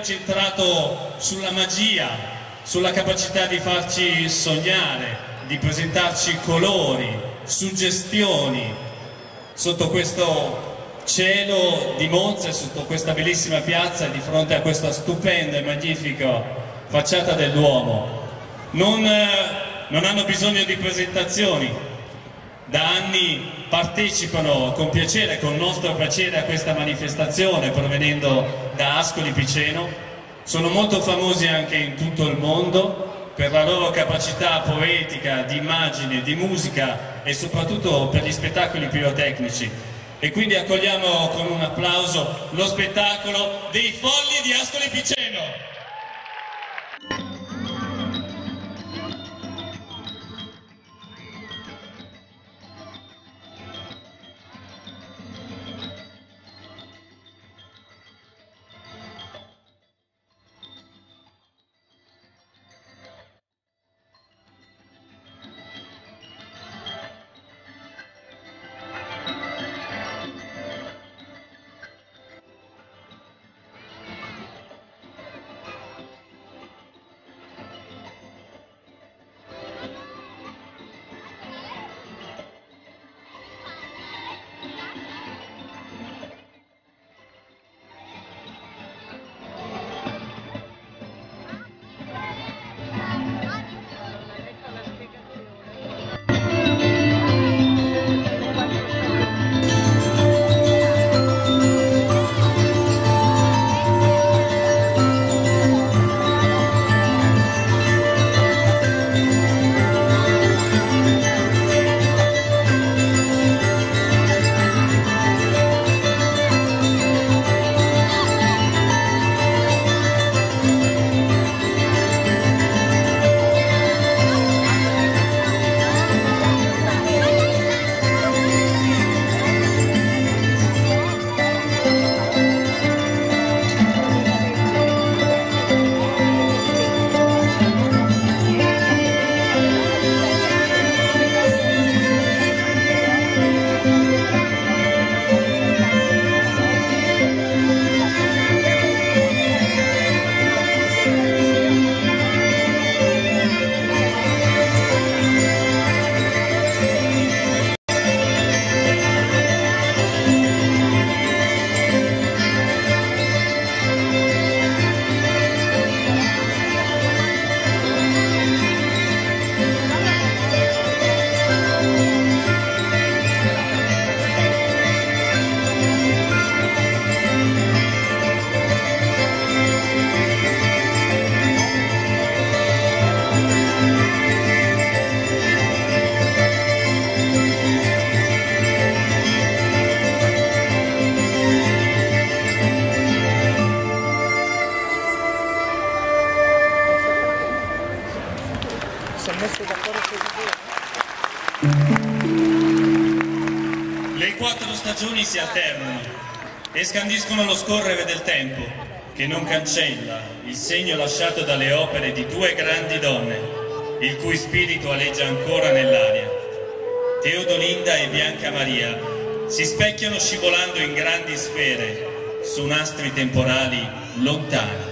Incentrato sulla magia, sulla capacità di farci sognare, di presentarci colori, suggestioni sotto questo cielo di Monza sotto questa bellissima piazza di fronte a questa stupenda e magnifica facciata del Duomo. Non, eh, non hanno bisogno di presentazioni, da anni partecipano con piacere, con nostro piacere a questa manifestazione provenendo da Ascoli Piceno, sono molto famosi anche in tutto il mondo per la loro capacità poetica, di immagine, di musica e soprattutto per gli spettacoli pirotecnici. E quindi accogliamo con un applauso lo spettacolo dei Folli di Ascoli Piceno. Quattro stagioni si alternano e scandiscono lo scorrere del tempo, che non cancella il segno lasciato dalle opere di due grandi donne, il cui spirito aleggia ancora nell'aria. Teodolinda e Bianca Maria si specchiano scivolando in grandi sfere su nastri temporali lontani.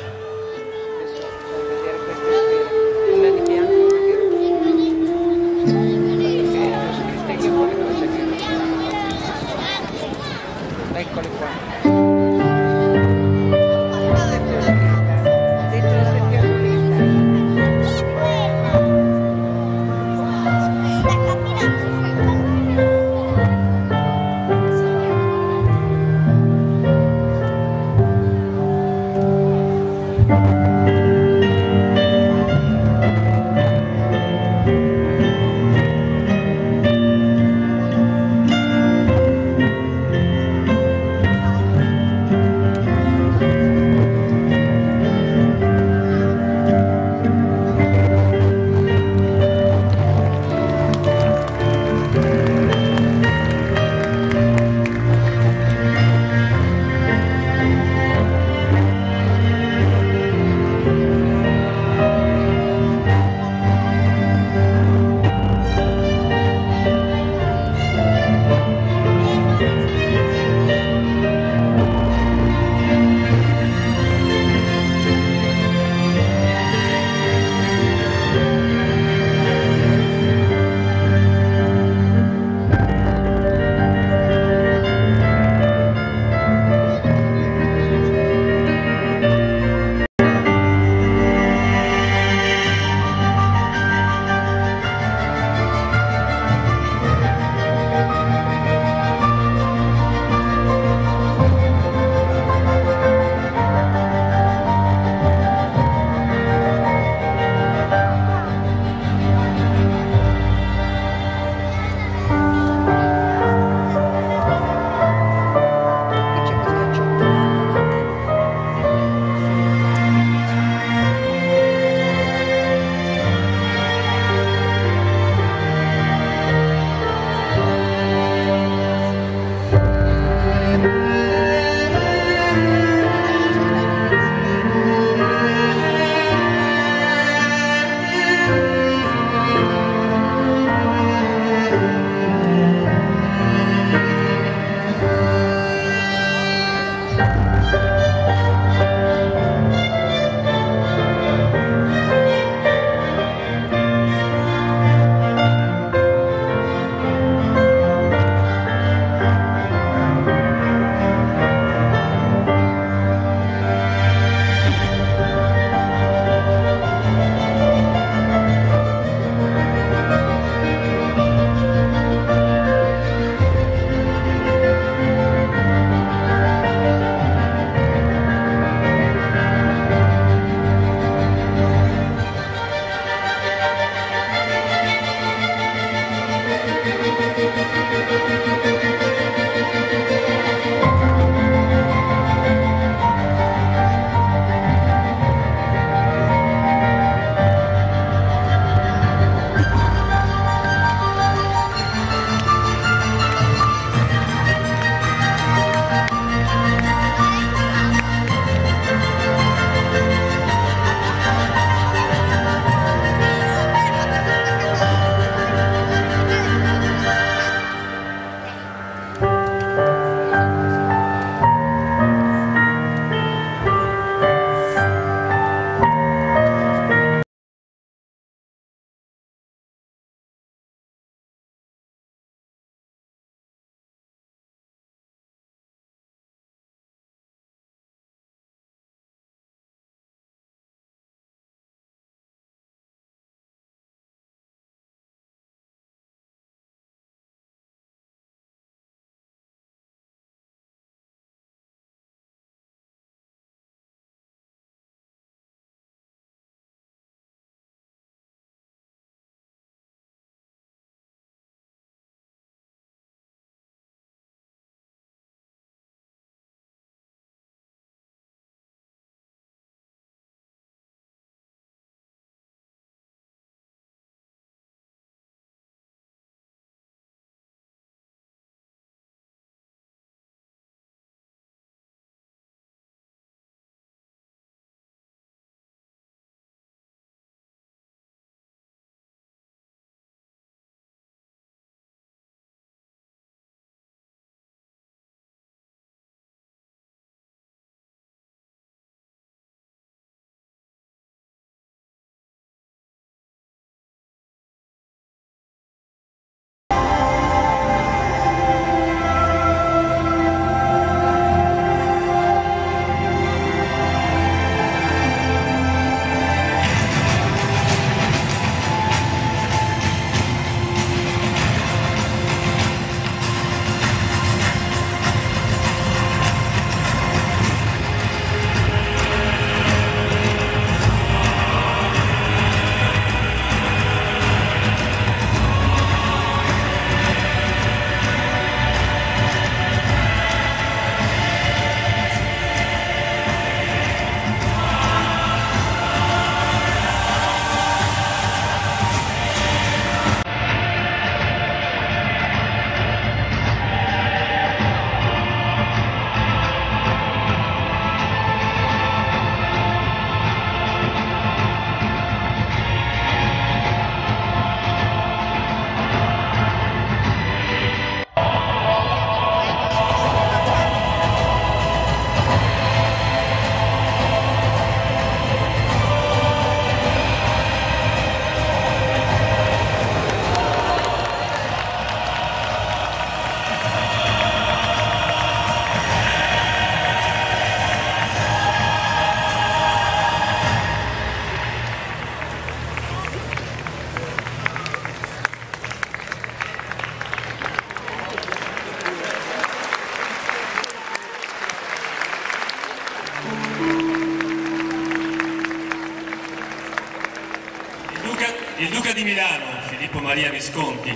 Maria Visconti,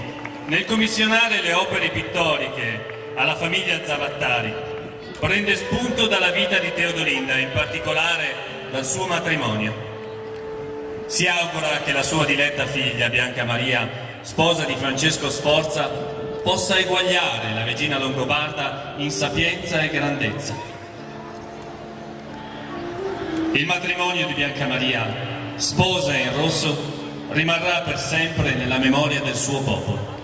nel commissionare le opere pittoriche alla famiglia Zavattari, prende spunto dalla vita di Teodolinda, in particolare dal suo matrimonio. Si augura che la sua diletta figlia, Bianca Maria, sposa di Francesco Sforza, possa eguagliare la regina longobarda in sapienza e grandezza. Il matrimonio di Bianca Maria, sposa in rosso, rimarrà per sempre nella memoria del suo popolo.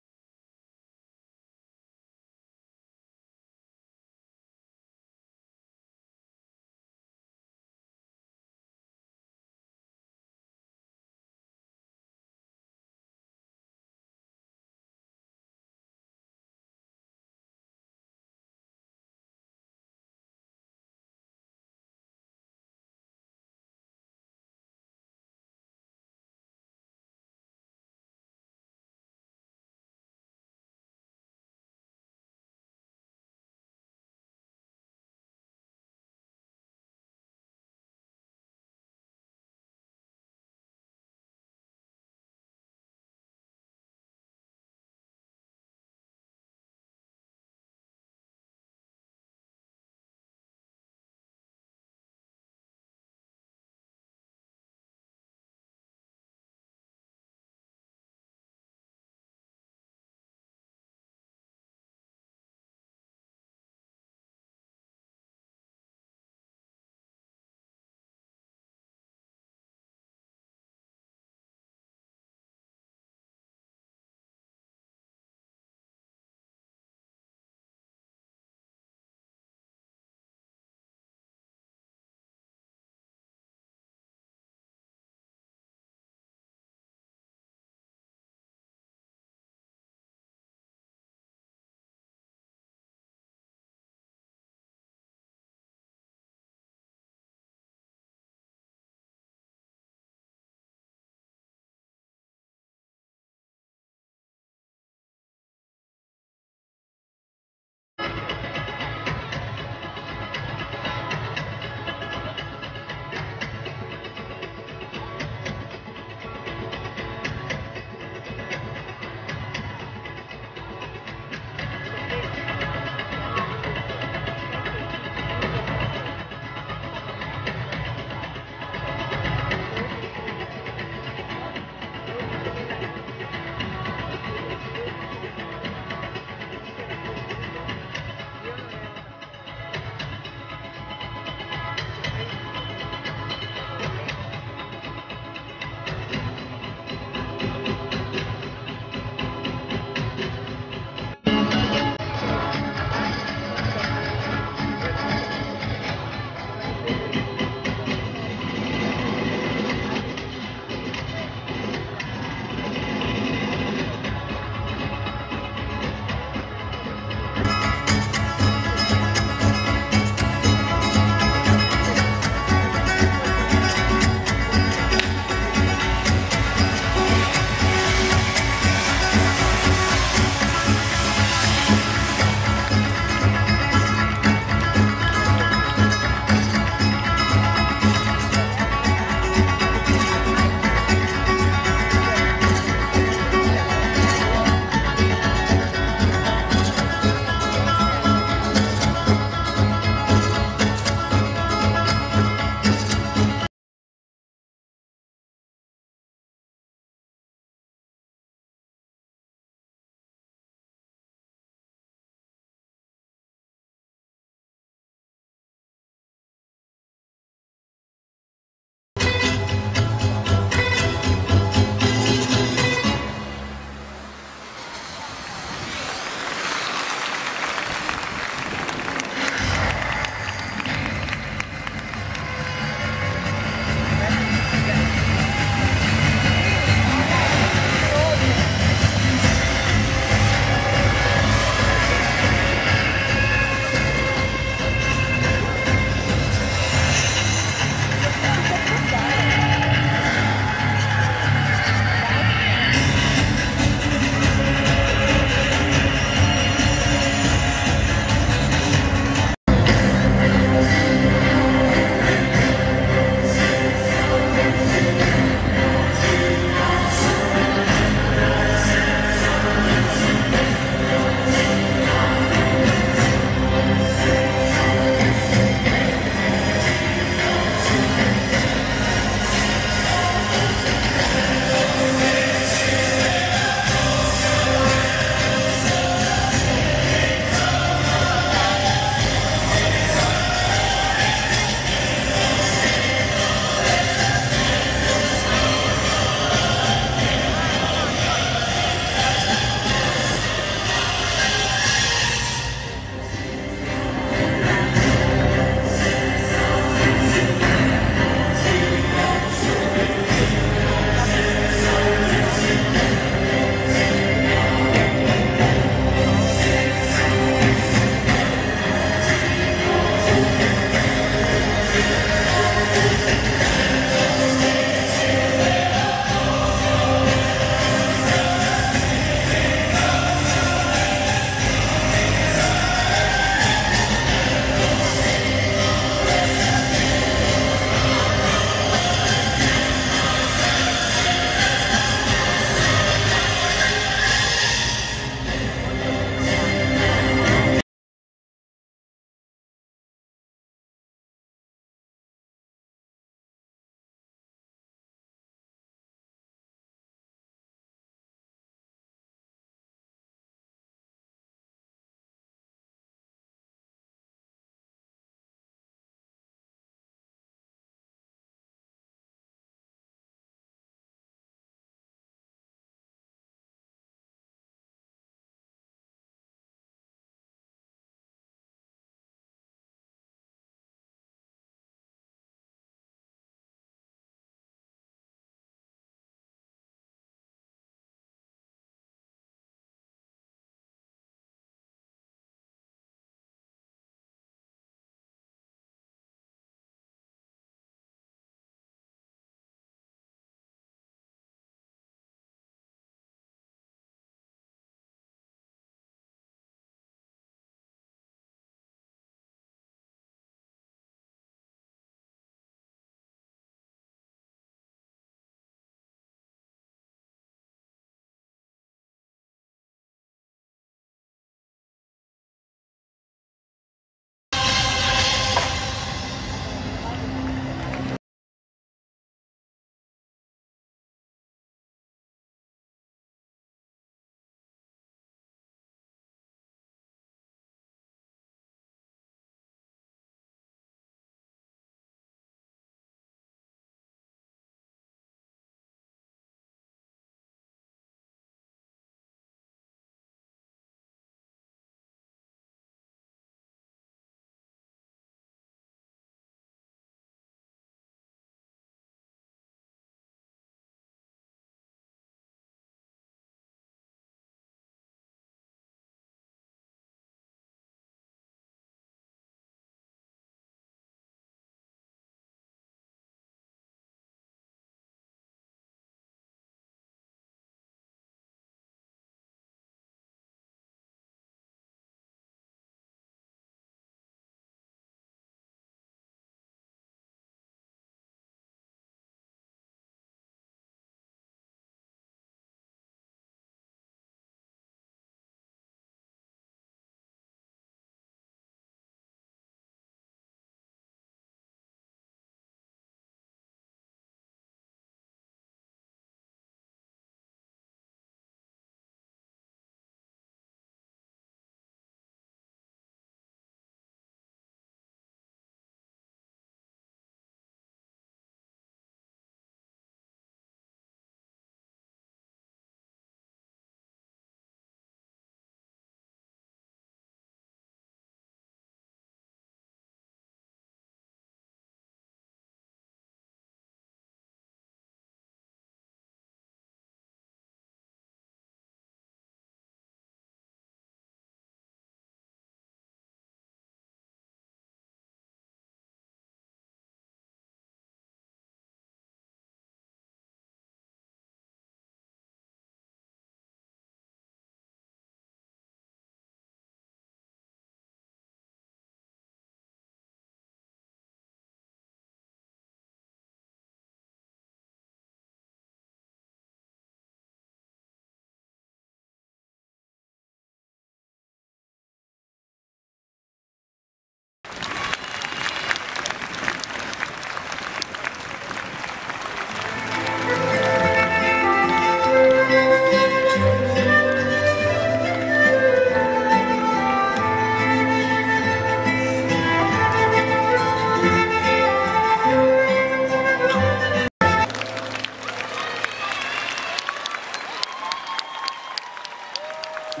E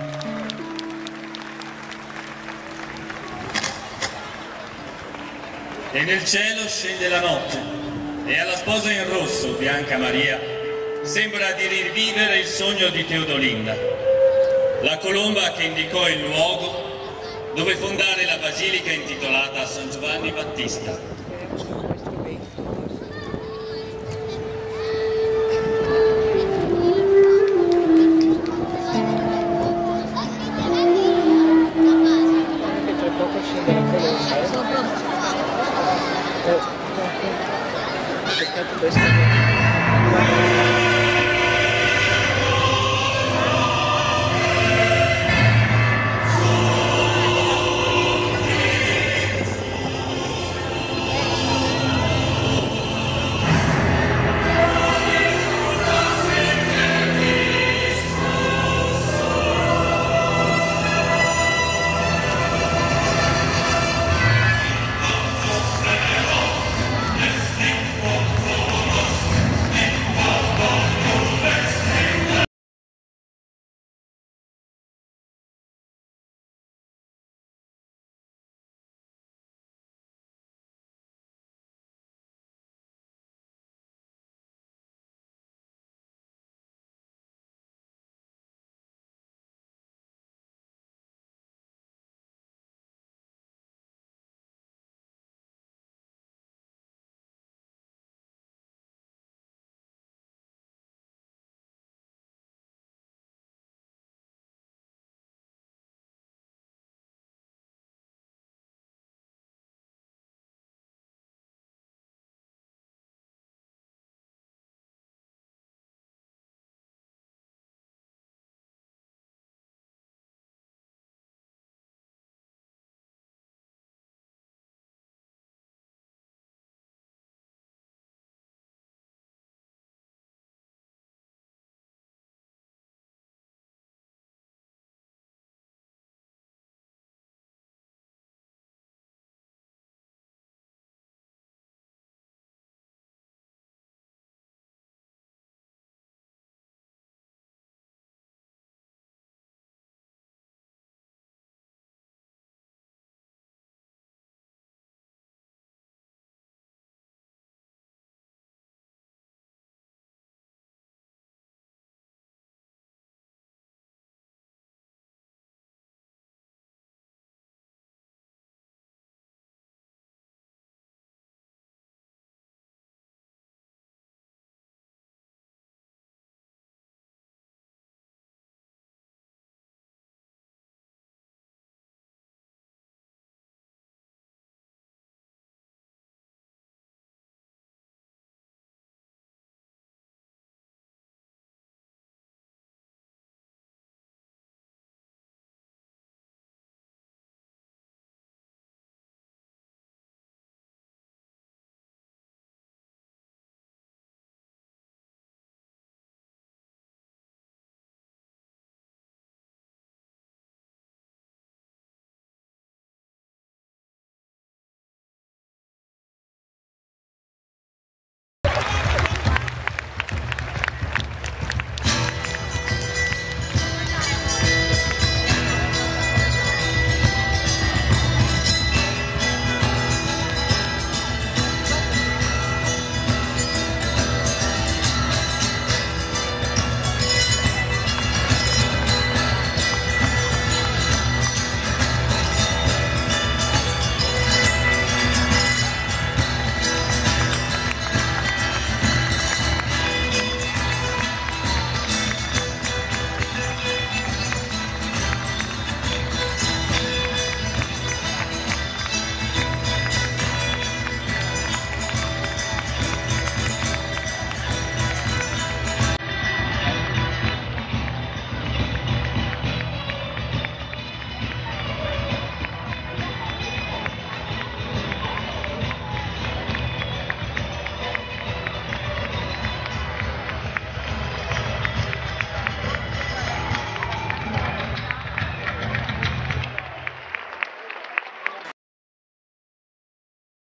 nel cielo scende la notte e alla sposa in rosso, Bianca Maria, sembra di rivivere il sogno di Teodolinda, la colomba che indicò il luogo dove fondare la basilica intitolata a San Giovanni Battista.